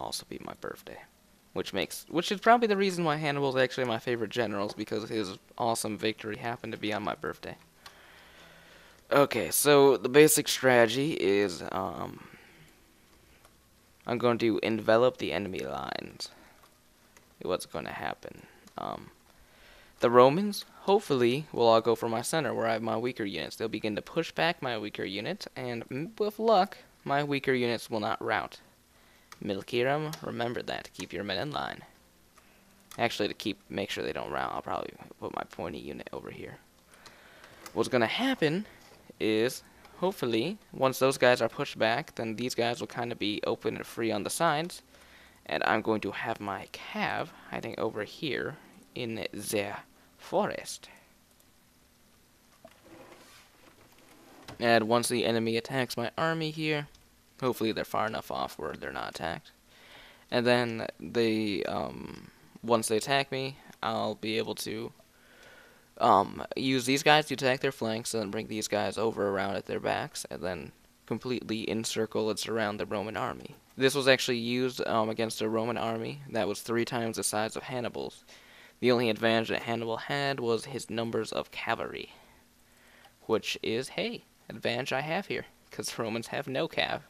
also be my birthday. Which makes which is probably the reason why Hannibal's actually my favorite general, because his awesome victory happened to be on my birthday. Okay, so the basic strategy is um I'm going to envelop the enemy lines. What's going to happen? Um, the Romans, hopefully, will all go for my center where I have my weaker units. They'll begin to push back my weaker units, and with luck, my weaker units will not rout. Milkherem, remember that to keep your men in line. Actually, to keep make sure they don't rout, I'll probably put my pointy unit over here. What's going to happen is, hopefully, once those guys are pushed back, then these guys will kind of be open and free on the sides. And I'm going to have my cav hiding over here in the forest. And once the enemy attacks my army here, hopefully they're far enough off where they're not attacked. And then they, um, once they attack me, I'll be able to um, use these guys to attack their flanks and then bring these guys over around at their backs and then completely encircle and surround the Roman army. This was actually used um, against a Roman army that was three times the size of Hannibal's. The only advantage that Hannibal had was his numbers of cavalry, which is, hey, advantage I have here, because Romans have no cav.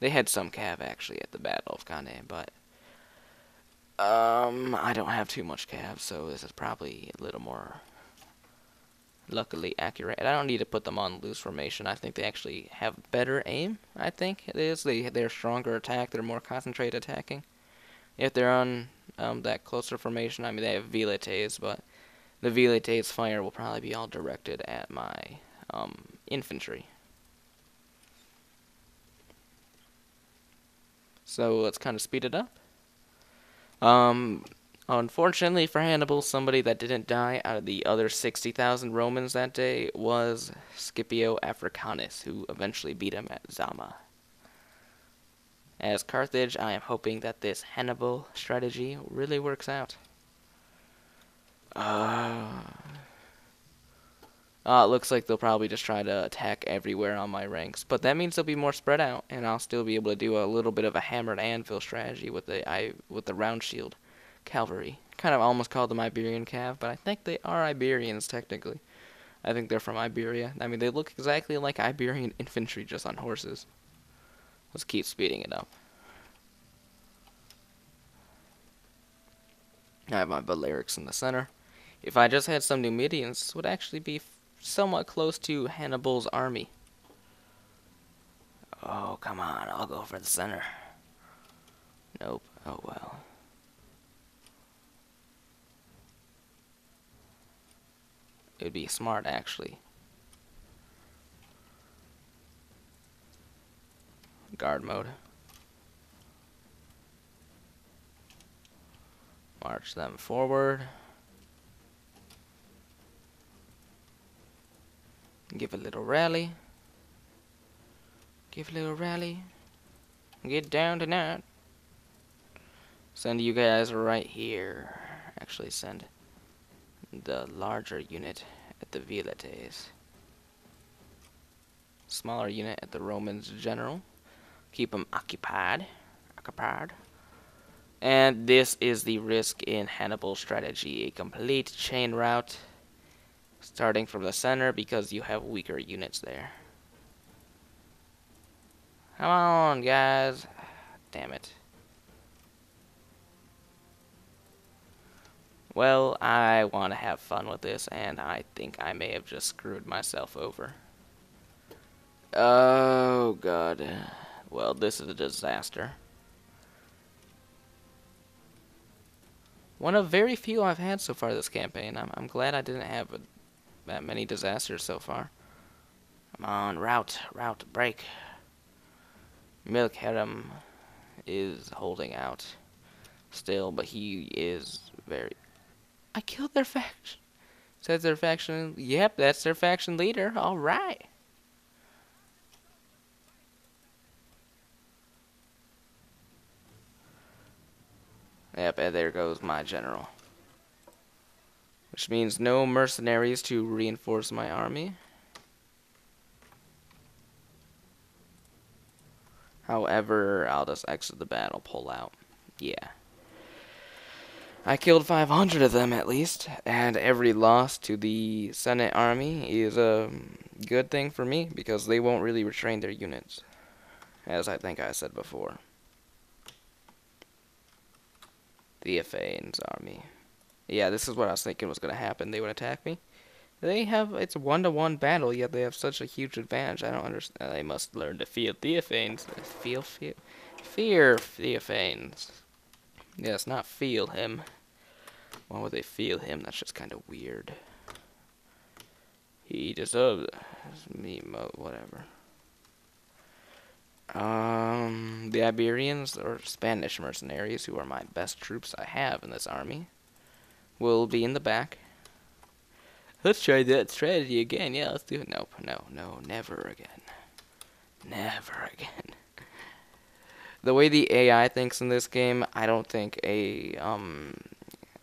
They had some cav actually at the Battle of Cannae, but um, I don't have too much cav, so this is probably a little more luckily accurate. I don't need to put them on loose formation. I think they actually have better aim. I think it is. They they're stronger attack. They're more concentrated attacking. If they're on um, that closer formation, I mean they have velites, but the velites fire will probably be all directed at my um, infantry. So let's kind of speed it up. Um, unfortunately for Hannibal, somebody that didn't die out of the other 60,000 Romans that day was Scipio Africanus, who eventually beat him at Zama. As Carthage, I am hoping that this Hannibal strategy really works out. Uh, uh, it looks like they'll probably just try to attack everywhere on my ranks, but that means they'll be more spread out, and I'll still be able to do a little bit of a hammer and anvil strategy with the I with the round shield cavalry. Kind of almost called them Iberian cav, but I think they are Iberians technically. I think they're from Iberia. I mean, they look exactly like Iberian infantry, just on horses. Let's keep speeding it up. I have my Balearics in the center. If I just had some Numidians, this would actually be somewhat close to Hannibal's army. Oh, come on, I'll go for the center. Nope, oh well. It would be smart, actually. Guard mode. March them forward. Give a little rally. Give a little rally. Get down tonight. Send you guys right here. Actually send the larger unit at the Velites. Smaller unit at the Romans general. Keep them occupied. Occupied. And this is the risk in Hannibal strategy. A complete chain rout starting from the center because you have weaker units there. Come on, guys. Damn it. Well, I want to have fun with this, and I think I may have just screwed myself over. Oh, God. Well, this is a disaster. One of very few I've had so far this campaign. I'm, I'm glad I didn't have a that many disasters so far. Come on, rout, rout, break. Milkherem is holding out still, but he is very... I killed their faction. Says their faction... Yep, that's their faction leader. All right. Yep, and there goes my general. Which means no mercenaries to reinforce my army. However, I'll just exit the battle, pull out. Yeah. I killed 500 of them at least, and every loss to the Senate army is a good thing for me because they won't really retrain their units, as I think I said before. The Theophane's army. Yeah, this is what I was thinking was going to happen. They would attack me. They have, it's a one-to-one battle, yet they have such a huge advantage. I don't understand. They must learn to feel Theophanes. Feel, feel, fear Theophanes. Yes, not feel him. Why would they feel him? That's just kind of weird. He deserves me, whatever. Um, the Iberians or Spanish mercenaries, who are my best troops I have in this army, will be in the back. Let's try that strategy again. Yeah, let's do it. Nope, no, no, never again. Never again. the way the AI thinks in this game, I don't think a um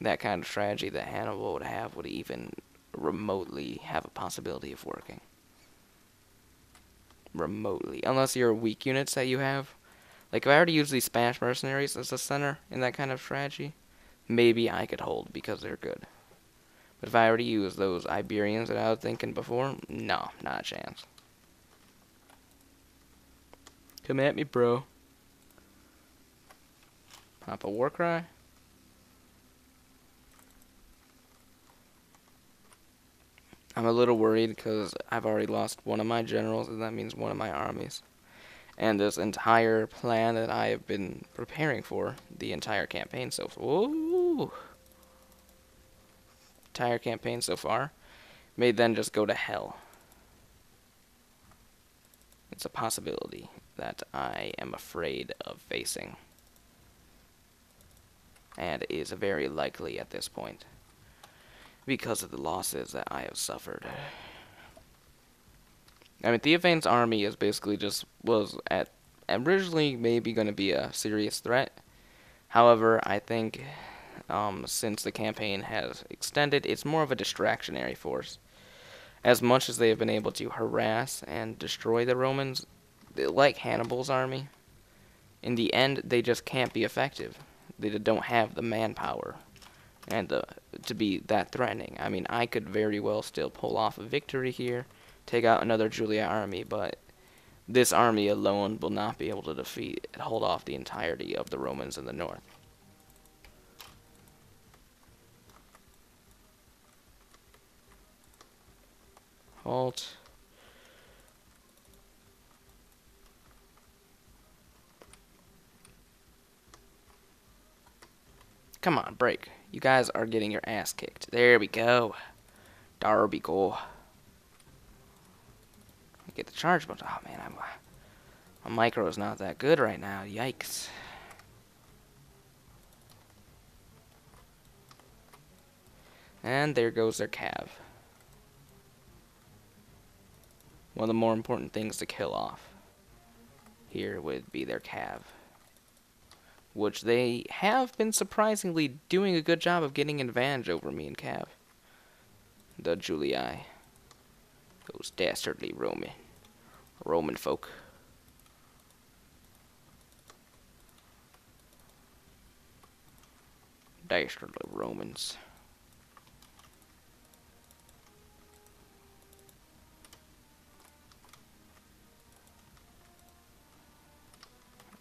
that kind of strategy that Hannibal would have would even remotely have a possibility of working remotely. Unless you're weak units that you have. Like, if I were to use these Spanish mercenaries as a center in that kind of strategy, maybe I could hold because they're good. But if I were to use those Iberians that I was thinking before, no, not a chance. Come at me, bro. Pop a war cry. I'm a little worried because I've already lost one of my generals, and that means one of my armies. And this entire plan that I have been preparing for the entire campaign so far. Ooh, entire campaign so far may then just go to hell. It's a possibility that I am afraid of facing. And is very likely at this point because of the losses that I have suffered. I mean, Theophane's army is basically just was at originally maybe going to be a serious threat. However, I think um, since the campaign has extended, it's more of a distractionary force. As much as they have been able to harass and destroy the Romans, like Hannibal's army, in the end, they just can't be effective. They don't have the manpower and the, to be that threatening. I mean, I could very well still pull off a victory here, take out another Julii army, but this army alone will not be able to defeat and hold off the entirety of the Romans in the north. Halt. Come on, break. You guys are getting your ass kicked. There we go. Darby go. Get the charge but Oh man, I'm, my micro is not that good right now. Yikes. And there goes their cav. One of the more important things to kill off here would be their cav which they have been surprisingly doing a good job of getting advantage over me and Cav. The Julii. Those dastardly Roman. Roman folk. Dastardly Romans.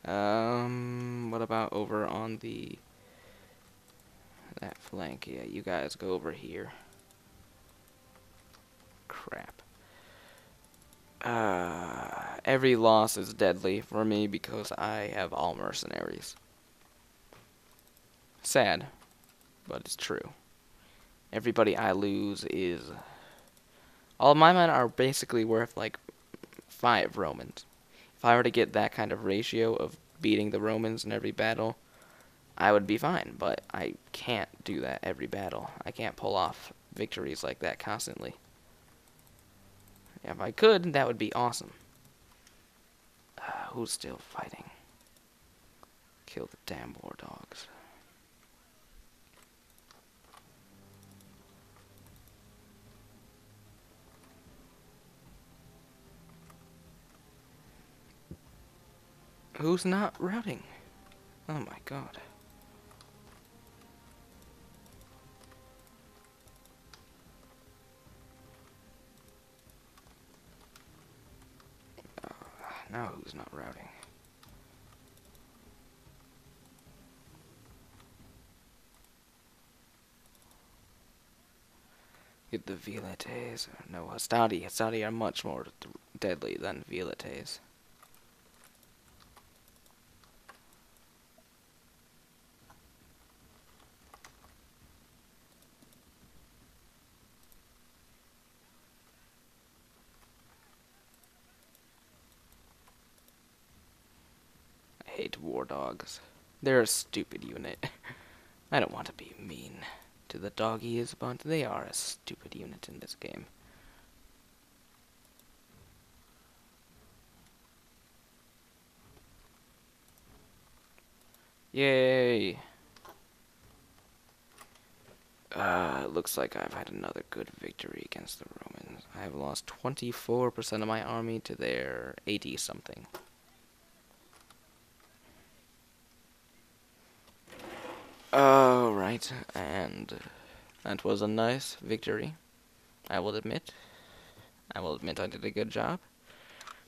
Um, what about over on the that flank? Yeah, you guys go over here. Crap. Uh, every loss is deadly for me because I have all mercenaries. Sad, but it's true. Everybody I lose is... All my men are basically worth like five Romans. If I were to get that kind of ratio of beating the Romans in every battle, I would be fine. But I can't do that every battle. I can't pull off victories like that constantly. If I could, that would be awesome. Uh, who's still fighting? Kill the damn war dogs. Who's not routing? Oh my god. Uh, now who's not routing? Get the Velites. No, Hastati. Hastati are much more deadly than Velites. I hate war dogs. They're a stupid unit. I don't want to be mean to the doggies, but they are a stupid unit in this game. Yay! Uh, looks like I've had another good victory against the Romans. I have lost 24% of my army to their 80 something. Alright, and that was a nice victory. I will admit. I will admit I did a good job.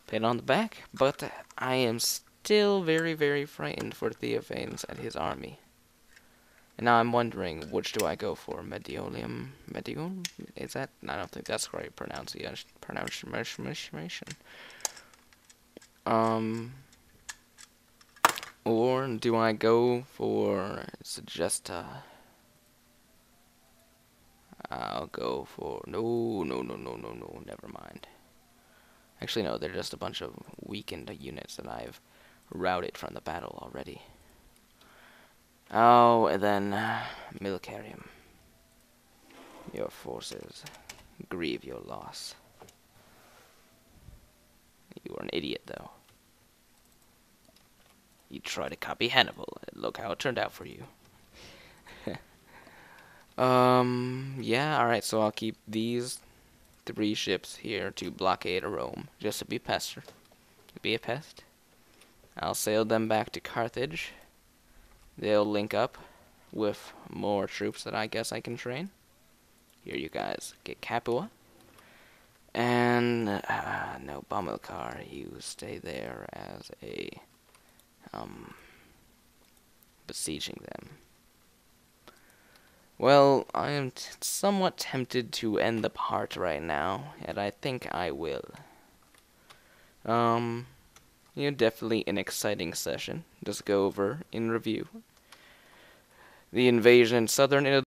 Pat on the back, but I am still very, very frightened for Theophanes and his army. And now I'm wondering, which do I go for? Mediolium? Medium? Is that? I don't think that's right pronunciation. Pronunciation. Um, or do I go for Suggesta? I'll go for no, no, no, no, no, no. Never mind. Actually, no. They're just a bunch of weakened units that I've routed from the battle already. Oh, and then uh, Milcarium. Your forces grieve your loss. You are an idiot, though. You try to copy Hannibal. Look how it turned out for you. um, yeah, alright, so I'll keep these three ships here to blockade Rome, just to be pester. To be a pest. I'll sail them back to Carthage. They'll link up with more troops that I guess I can train. Here you guys get Capua. And, uh, no, Bomilcar, you stay there as a um, besieging them. Well, I am somewhat tempted to end the part right now, and I think I will. Um, you know, definitely an exciting session. Just go over in review. The invasion, southern Italy.